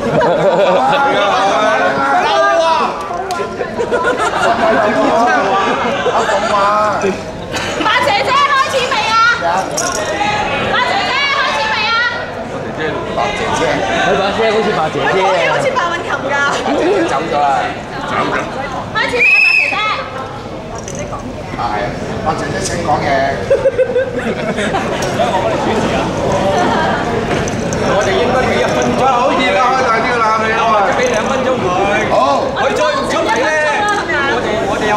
白姐姐开始未啊？白姐姐开始未啊？姐姐，姐姐，你好似白姐姐。好似白云琴噶。走咗啦，走开始未啊，白姐姐？白姐姐讲嘢啊？啊系，姐姐请讲嘢。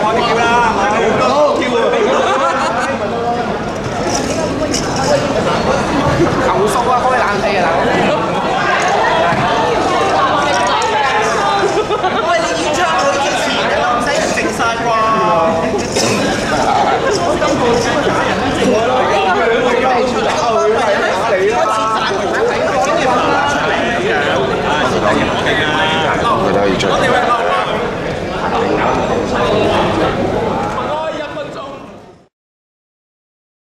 我哋叫你。